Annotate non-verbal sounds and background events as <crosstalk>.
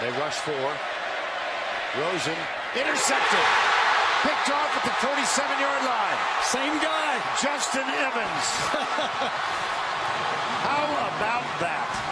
They rush four. Rosen intercepted. Picked off at the 47-yard line. Same guy. Justin Evans. <laughs> How about that?